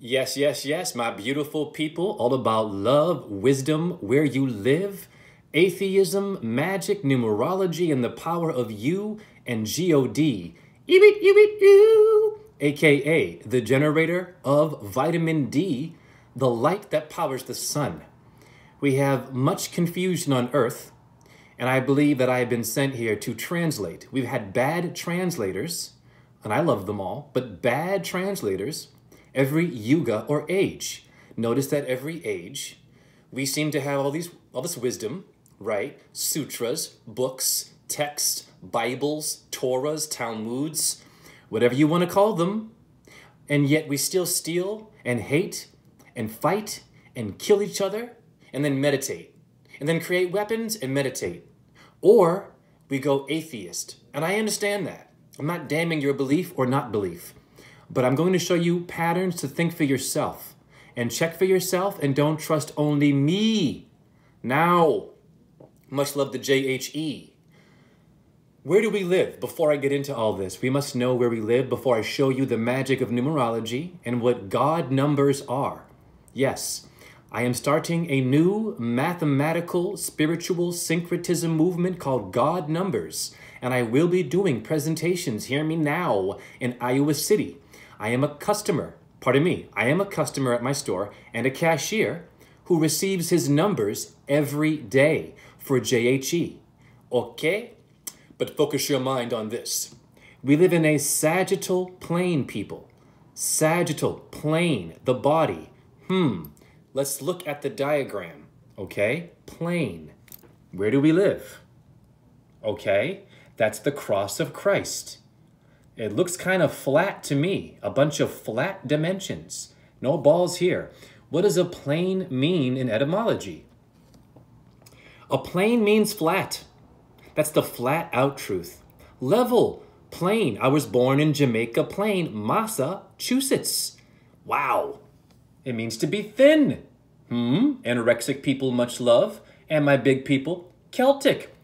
Yes, yes, yes, my beautiful people, all about love, wisdom, where you live, atheism, magic, numerology, and the power of you and God. AKA the generator of vitamin D, the light that powers the sun. We have much confusion on earth, and I believe that I have been sent here to translate. We've had bad translators, and I love them all, but bad translators every yuga or age. Notice that every age, we seem to have all these all this wisdom, right? Sutras, books, texts, Bibles, Torahs, Talmuds, whatever you want to call them. And yet we still steal and hate and fight and kill each other and then meditate. And then create weapons and meditate. Or we go atheist. And I understand that. I'm not damning your belief or not belief. But I'm going to show you patterns to think for yourself. And check for yourself and don't trust only me. Now, much love the JHE. Where do we live? Before I get into all this, we must know where we live before I show you the magic of numerology and what God numbers are. Yes, I am starting a new mathematical spiritual syncretism movement called God Numbers, and I will be doing presentations, hear me now, in Iowa City. I am a customer, pardon me, I am a customer at my store and a cashier who receives his numbers every day for JHE. Okay? But focus your mind on this. We live in a sagittal plane, people. Sagittal plane, the body. Hmm. Let's look at the diagram. Okay? Plane. Where do we live? Okay? That's the cross of Christ. It looks kind of flat to me. A bunch of flat dimensions. No balls here. What does a plane mean in etymology? A plane means flat. That's the flat out truth. Level, plain. I was born in Jamaica Plain, Massachusetts. Wow. It means to be thin. Hmm, anorexic people much love. And my big people, Celtic.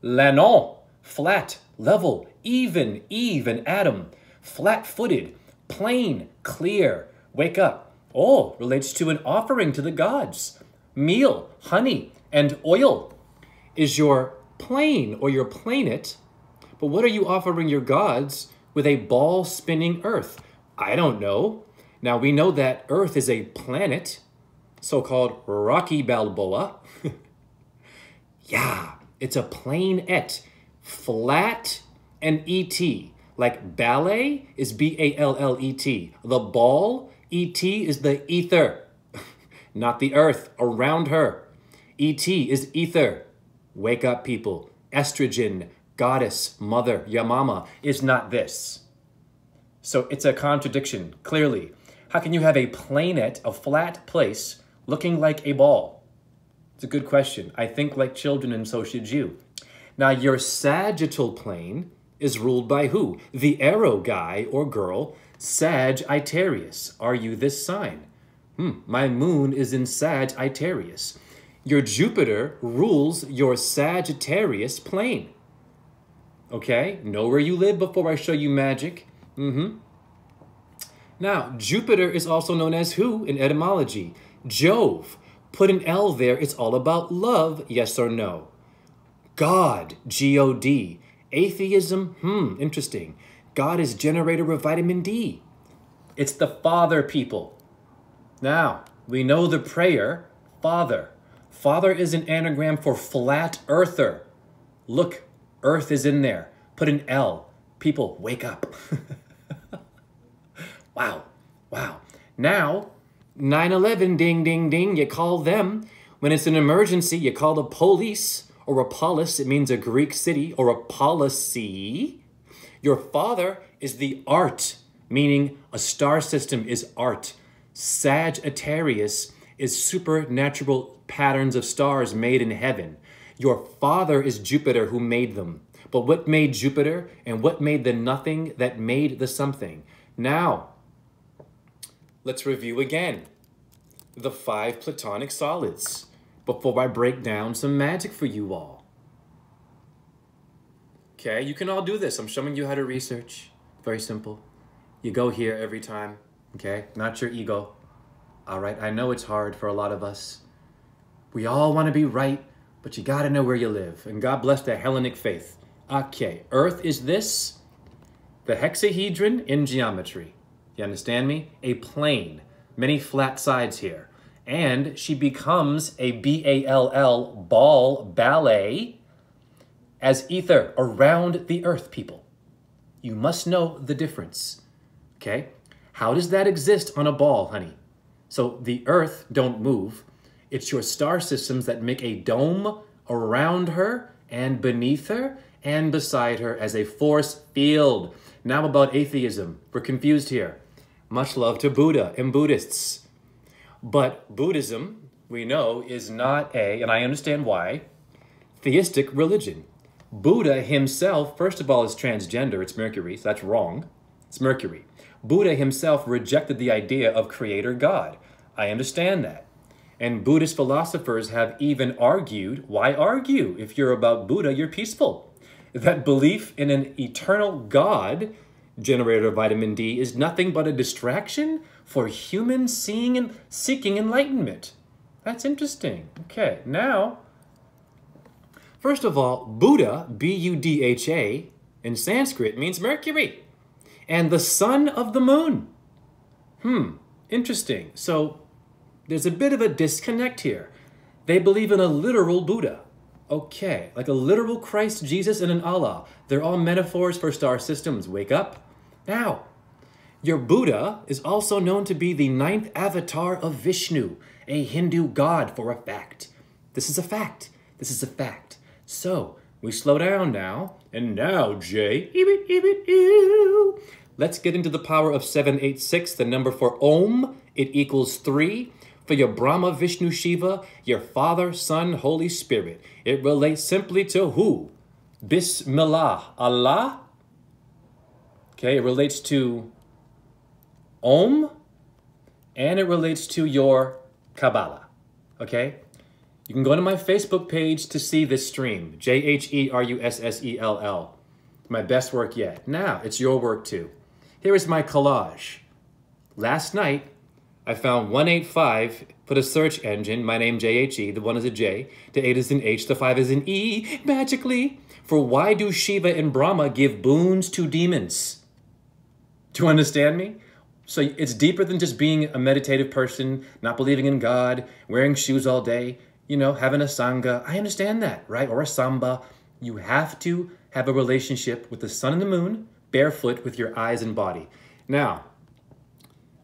Lanon, flat, level, even, Eve and Adam. Flat footed, plain, clear. Wake up. all relates to an offering to the gods. Meal, honey, and oil. Is your plane or your planet, but what are you offering your gods with a ball spinning Earth? I don't know. Now we know that Earth is a planet, so called Rocky Balboa. yeah, it's a planette, flat and ET. Like ballet is B A L L E T. The ball, ET, is the ether, not the earth around her. ET is ether. Wake up, people. Estrogen, goddess, mother, Yamama is not this. So it's a contradiction, clearly. How can you have a planet, a flat place, looking like a ball? It's a good question. I think like children, and so should you. Now, your sagittal plane is ruled by who? The arrow guy or girl, Sagittarius. Are you this sign? Hmm, my moon is in Sagittarius. Your Jupiter rules your Sagittarius plane. Okay, know where you live before I show you magic. Mm-hmm. Now, Jupiter is also known as who in etymology? Jove. Put an L there, it's all about love, yes or no. God, G-O-D. Atheism, hmm, interesting. God is generator of vitamin D. It's the Father people. Now, we know the prayer, Father. Father is an anagram for flat earther. Look, earth is in there. Put an L. People, wake up. wow, wow. Now, 9-11, ding, ding, ding, you call them. When it's an emergency, you call the police or a polis, it means a Greek city, or a policy. Your father is the art, meaning a star system is art. Sagittarius is supernatural patterns of stars made in heaven. Your father is Jupiter who made them. But what made Jupiter and what made the nothing that made the something? Now, let's review again the five platonic solids before I break down some magic for you all. Okay, you can all do this. I'm showing you how to research. Very simple. You go here every time, okay? Not your ego. All right, I know it's hard for a lot of us. We all want to be right, but you got to know where you live. And God bless the Hellenic faith. Okay, Earth is this, the hexahedron in geometry. You understand me? A plane, many flat sides here. And she becomes a B-A-L-L ball ballet as ether around the earth, people. You must know the difference, okay? How does that exist on a ball, honey? So the earth don't move. It's your star systems that make a dome around her and beneath her and beside her as a force field. Now about atheism. We're confused here. Much love to Buddha and Buddhists. But Buddhism, we know, is not a, and I understand why, theistic religion. Buddha himself, first of all, is transgender. It's Mercury, so that's wrong. It's Mercury. Buddha himself rejected the idea of creator God. I understand that. And Buddhist philosophers have even argued, why argue? If you're about Buddha, you're peaceful. That belief in an eternal God, generator of vitamin D, is nothing but a distraction for humans seeing and seeking enlightenment. That's interesting. Okay, now, first of all, Buddha, B-U-D-H-A, in Sanskrit means Mercury, and the son of the moon. Hmm, interesting. So there's a bit of a disconnect here. They believe in a literal Buddha. Okay, like a literal Christ, Jesus, and an Allah. They're all metaphors for star systems. Wake up. Now, your Buddha is also known to be the ninth avatar of Vishnu, a Hindu god for a fact. This is a fact. This is a fact. So, we slow down now. And now, Jay, let's get into the power of 786, the number for Om. It equals 3 for your Brahma, Vishnu, Shiva, your Father, Son, Holy Spirit. It relates simply to who? Bismillah, Allah. Okay, it relates to Om, and it relates to your Kabbalah. Okay? You can go to my Facebook page to see this stream, J H E R U S S E L L. My best work yet. Now, it's your work too. Here is my collage. Last night, I found 185, put a search engine, my name J-H-E, the one is a J, the eight is an H, the five is an E, magically, for why do Shiva and Brahma give boons to demons? Do you understand me? So it's deeper than just being a meditative person, not believing in God, wearing shoes all day, you know, having a Sangha. I understand that, right? Or a Samba. You have to have a relationship with the sun and the moon, barefoot with your eyes and body. Now,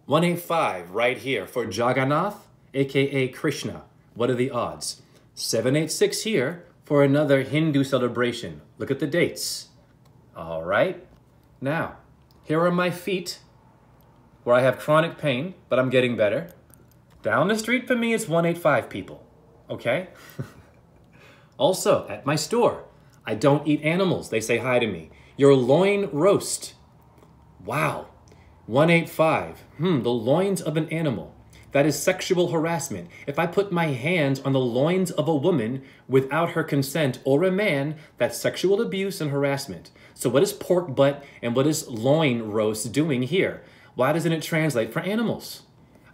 185 right here for Jagannath, aka Krishna. What are the odds? 786 here for another Hindu celebration. Look at the dates. All right. Now, here are my feet where I have chronic pain, but I'm getting better. Down the street from me, it's 185 people. Okay? also, at my store, I don't eat animals. They say hi to me. Your loin roast. Wow. 185. Hmm, the loins of an animal. That is sexual harassment. If I put my hands on the loins of a woman without her consent or a man, that's sexual abuse and harassment. So what is pork butt and what is loin roast doing here? Why doesn't it translate for animals?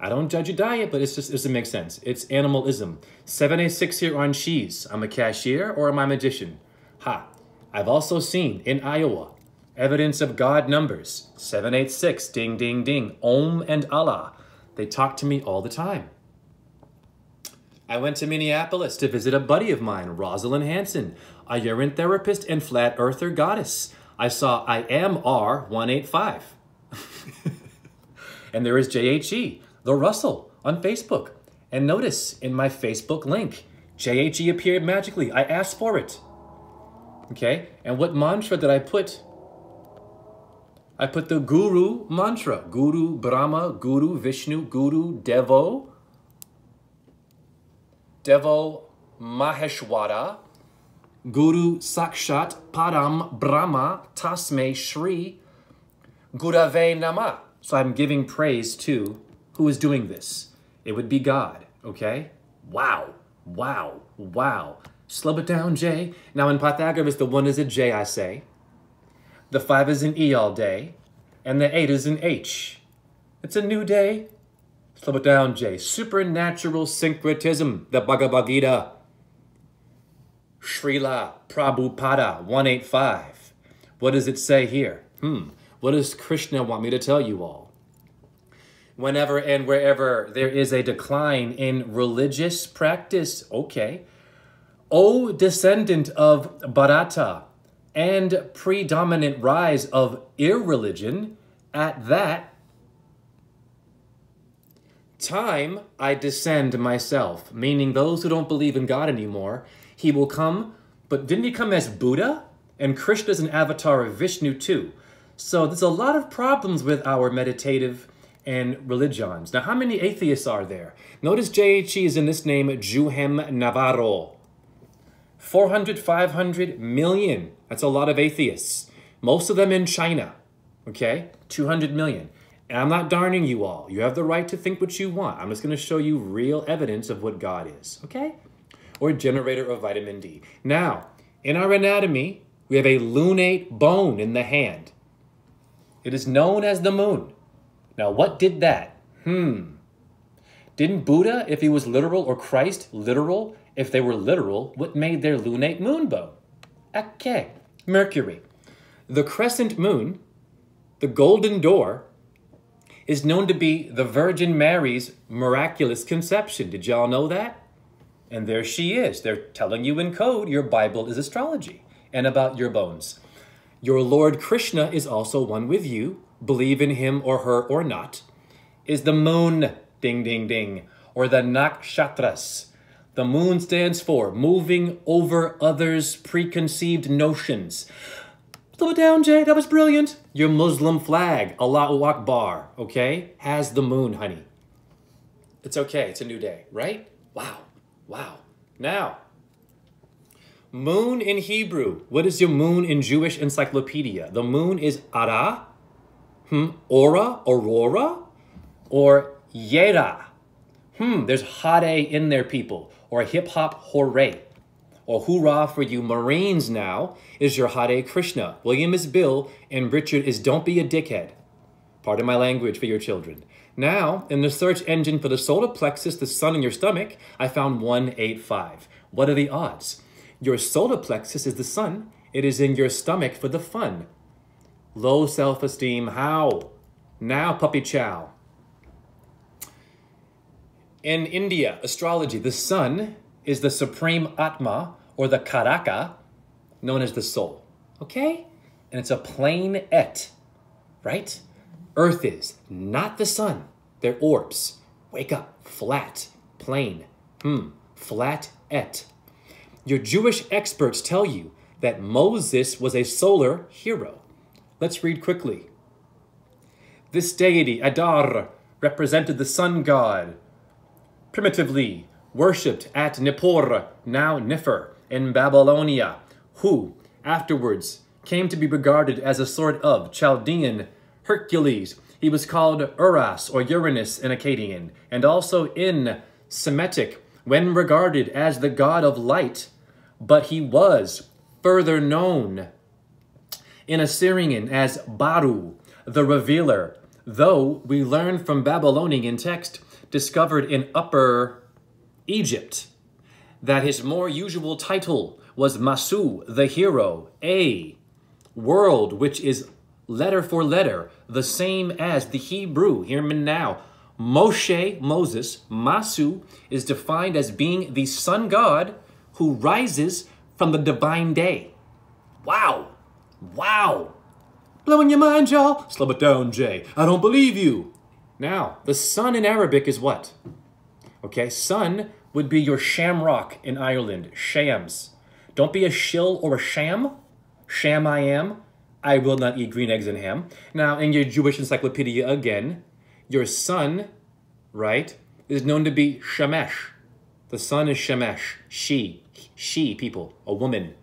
I don't judge a diet, but it's just, it doesn't make sense. It's animalism. 786 here on cheese. I'm a cashier or am I a magician? Ha. I've also seen in Iowa Evidence of God numbers, 786, ding, ding, ding, Om and Allah. They talk to me all the time. I went to Minneapolis to visit a buddy of mine, Rosalind Hanson, a urine therapist and flat earther goddess. I saw I am R185. and there is JHE, the Russell, on Facebook. And notice in my Facebook link, JHE appeared magically. I asked for it. Okay, and what mantra did I put I put the Guru mantra. Guru Brahma, Guru Vishnu, Guru Devo. Devo Maheshwara. Guru Sakshat Param Brahma Tasme Shri Gurave Nama. So I'm giving praise to who is doing this. It would be God, okay? Wow, wow, wow. Slow it down, Jay. Now in Pythagoras, the one is a J, I say. The 5 is an E all day, and the 8 is an H. It's a new day. Slow it down, Jay. Supernatural syncretism, the Bhagavad Gita. Srila Prabhupada 185. What does it say here? Hmm. What does Krishna want me to tell you all? Whenever and wherever there is a decline in religious practice, okay. O descendant of Bharata and predominant rise of irreligion, at that time I descend myself, meaning those who don't believe in God anymore, he will come, but didn't he come as Buddha? And Krishna is an avatar of Vishnu too. So there's a lot of problems with our meditative and religions. Now, how many atheists are there? Notice JHE is in this name, Juhem Navarro. 400, 500 million. That's a lot of atheists. Most of them in China. Okay? 200 million. And I'm not darning you all. You have the right to think what you want. I'm just going to show you real evidence of what God is. Okay? Or generator of vitamin D. Now, in our anatomy, we have a lunate bone in the hand. It is known as the moon. Now, what did that? Hmm. Didn't Buddha, if he was literal, or Christ, literal, if they were literal, what made their lunate moon bow? Okay, Mercury. The crescent moon, the golden door, is known to be the Virgin Mary's miraculous conception. Did y'all know that? And there she is. They're telling you in code your Bible is astrology and about your bones. Your Lord Krishna is also one with you, believe in him or her or not, is the moon, ding, ding, ding, or the nakshatras. The moon stands for moving over others' preconceived notions. Slow it down, Jay, that was brilliant. Your Muslim flag, Allahu Akbar, okay, has the moon, honey. It's okay, it's a new day, right? Wow, wow. Now, Moon in Hebrew. What is your moon in Jewish encyclopedia? The moon is Ara, hmm, Aura, Aurora, or Yera. Hmm, there's Hare in there, people. Or hip hop hooray. Or hoorah for you Marines now is your Hare Krishna. William is Bill, and Richard is don't be a dickhead. Pardon my language for your children. Now, in the search engine for the solar plexus, the sun in your stomach, I found 185. What are the odds? Your solar plexus is the sun. It is in your stomach for the fun. Low self-esteem, how? Now, puppy chow. In India, astrology, the sun is the supreme Atma, or the Karaka, known as the soul. Okay? And it's a plane et, right? Earth is, not the sun. They're orbs. Wake up, flat, plane. Hmm, flat et. Your Jewish experts tell you that Moses was a solar hero. Let's read quickly. This deity, Adar, represented the sun god, primitively worshipped at Nippur, now Niffer, in Babylonia, who afterwards came to be regarded as a sort of Chaldean Hercules. He was called Uras or Uranus in Akkadian, and also in Semitic when regarded as the god of light, but he was further known in Assyrian as Baru, the revealer, though we learn from Babylonian text discovered in Upper Egypt that his more usual title was Masu, the hero, A, world, which is letter for letter, the same as the Hebrew. Hear me now. Moshe, Moses, Masu, is defined as being the sun god who rises from the divine day. Wow. Wow. Blowing your mind, y'all? Slow it down, Jay. I don't believe you. Now, the sun in Arabic is what? Okay, sun would be your shamrock in Ireland, shams. Don't be a shill or a sham. Sham I am. I will not eat green eggs and ham. Now, in your Jewish encyclopedia again, your sun, right, is known to be Shemesh. The sun is Shemesh, she, she, people, a woman.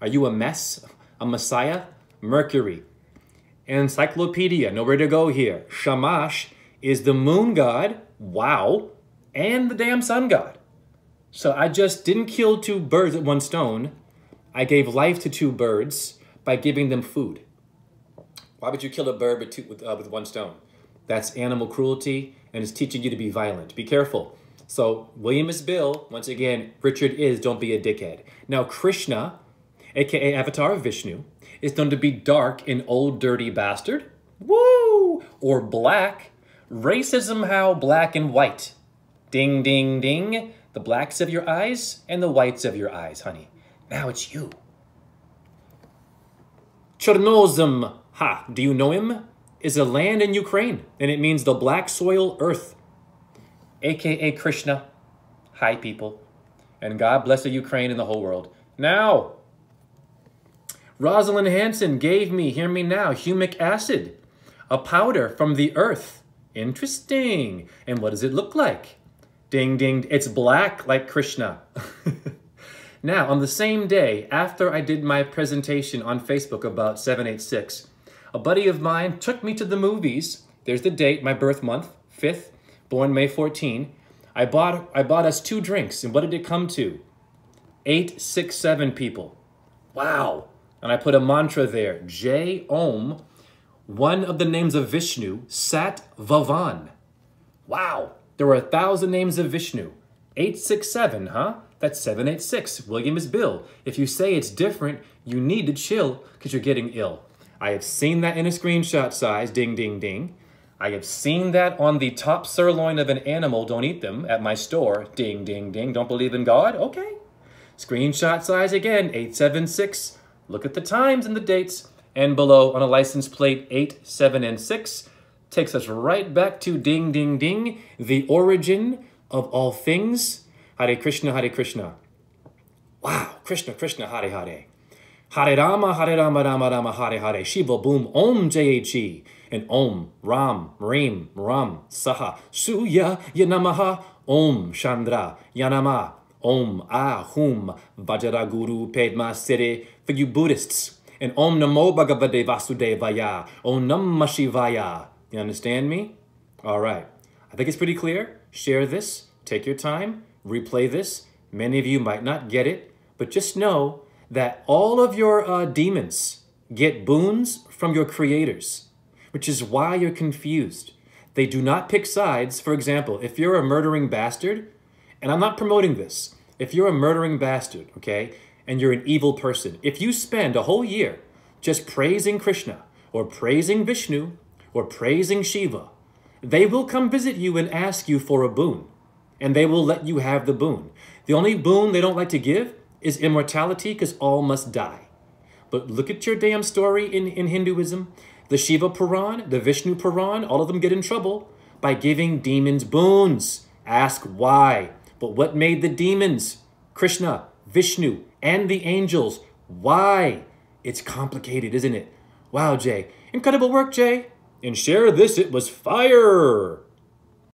Are you a mess? A messiah? Mercury. Encyclopedia, nowhere to go here. Shamash is the moon god, wow, and the damn sun god. So I just didn't kill two birds at one stone. I gave life to two birds by giving them food. Why would you kill a bird with, two, with, uh, with one stone? That's animal cruelty and is teaching you to be violent. Be careful. So William is Bill. Once again, Richard is don't be a dickhead. Now Krishna, aka Avatar of Vishnu, is known to be dark and old dirty bastard. Woo! Or black. Racism how black and white. Ding ding ding. The blacks of your eyes and the whites of your eyes, honey. Now it's you. Chernozem, ha, do you know him? Is a land in Ukraine, and it means the black soil earth aka Krishna. Hi, people. And God bless the Ukraine and the whole world. Now, Rosalind Hanson gave me, hear me now, humic acid, a powder from the earth. Interesting. And what does it look like? Ding, ding. It's black like Krishna. now, on the same day, after I did my presentation on Facebook about 786, a buddy of mine took me to the movies. There's the date, my birth month, 5th born May 14, I bought, I bought us two drinks, and what did it come to? Eight, six, seven people. Wow. And I put a mantra there, J Om, one of the names of Vishnu, Sat Vavan. Wow. There were a thousand names of Vishnu. 867, huh? That's 786. William is Bill. If you say it's different, you need to chill because you're getting ill. I have seen that in a screenshot size, ding, ding, ding. I have seen that on the top sirloin of an animal, don't eat them, at my store. Ding, ding, ding. Don't believe in God? Okay. Screenshot size again, 876. Look at the times and the dates. And below on a license plate 8, 7, and 6 takes us right back to ding, ding, ding, the origin of all things. Hare Krishna, Hare Krishna. Wow, Krishna, Krishna, Hare Hare. Hare Rama, Hare Rama, Rama Rama, Hare Hare. Shiva, boom, Om, J-H-E and Om, Ram, Rim, Ram, Saha, Suya, Yanamaha, Om, Chandra, Yanama, Om, ah, Ahum, Vajraguru, Pedma, Siri, for you Buddhists, and Om Namo Bhagavate Vasudevaya, Om Namah Shivaya. You understand me? All right. I think it's pretty clear. Share this, take your time, replay this. Many of you might not get it, but just know that all of your uh, demons get boons from your creators which is why you're confused. They do not pick sides. For example, if you're a murdering bastard, and I'm not promoting this, if you're a murdering bastard, okay, and you're an evil person, if you spend a whole year just praising Krishna, or praising Vishnu, or praising Shiva, they will come visit you and ask you for a boon, and they will let you have the boon. The only boon they don't like to give is immortality because all must die. But look at your damn story in, in Hinduism. The Shiva Puran, the Vishnu Puran, all of them get in trouble by giving demons boons. Ask why. But what made the demons? Krishna, Vishnu, and the angels. Why? It's complicated, isn't it? Wow, Jay. Incredible work, Jay. And share this, it was fire.